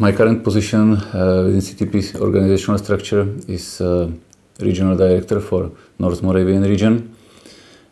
My current position uh, within CTP's organizational structure is uh, regional director for North Moravian region,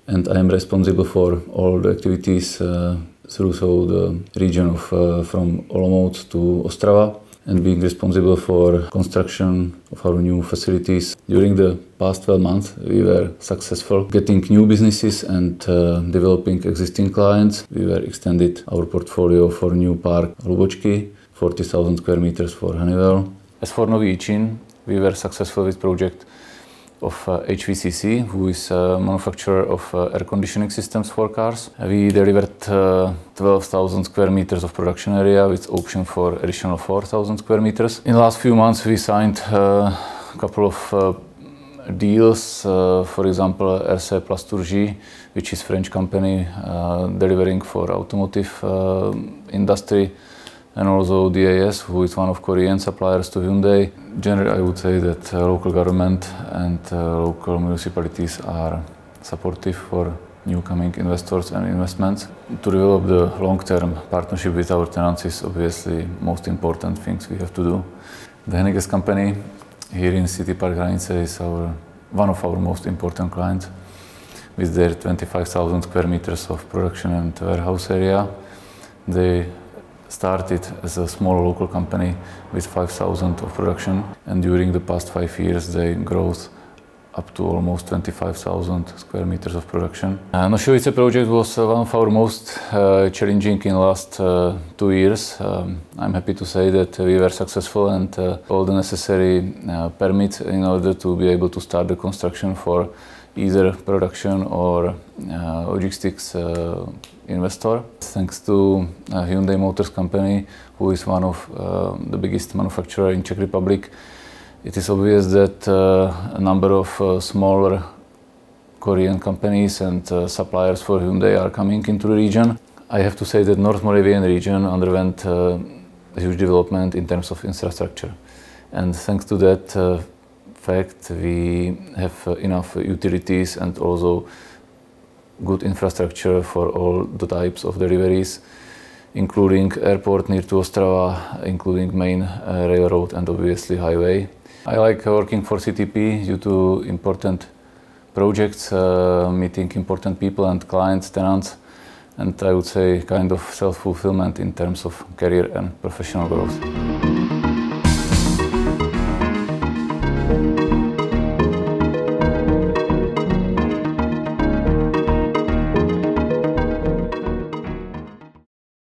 and I am responsible for all the activities uh, through so the region of uh, from Olomouc to Ostrava, and being responsible for construction of our new facilities. During the past 12 months, we were successful getting new businesses and uh, developing existing clients. We were extended our portfolio for new park Lubočky 40,000 square meters for Honeywell. As for Nový Jičín, we were successful with project of uh, HVCC, who is a manufacturer of uh, air conditioning systems for cars. We delivered uh, 12,000 square meters of production area with option for additional 4,000 square meters. In the last few months, we signed uh, a couple of uh, deals, uh, for example, RC Plasturgie, which is French company delivering for automotive industry and also DAS, who is one of Korean suppliers to Hyundai. Generally, I would say that uh, local government and uh, local municipalities are supportive for new coming investors and investments. To develop the long-term partnership with our tenants is obviously most important things we have to do. The Henniges company here in CTPark Hranice is our, one of our most important clients with their 25,000 square meters of production and warehouse area. They started as a small local company with 5,000 of production and during the past five years they growth up to almost 25,000 square meters of production. Uh, Nošovice project was uh, one of our most uh, challenging in the last uh, two years. Um, I'm happy to say that we were successful and uh, all the necessary uh, permits in order to be able to start the construction for either production or uh, logistics uh, investor. Thanks to uh, Hyundai Motors company, who is one of the biggest manufacturer in Czech Republic, it is obvious that a number of smaller Korean companies and uh, suppliers for Hyundai are coming into the region. I have to say that North Moravian region underwent uh, a huge development in terms of infrastructure. And thanks to that, uh, fact, we have uh, enough utilities and also good infrastructure for all the types of deliveries, including airport near to Ostrava, including main uh, railroad and obviously highway. I like working for CTP due to important projects, uh, meeting important people and clients, tenants, and I would say kind of self-fulfillment in terms of career and professional growth.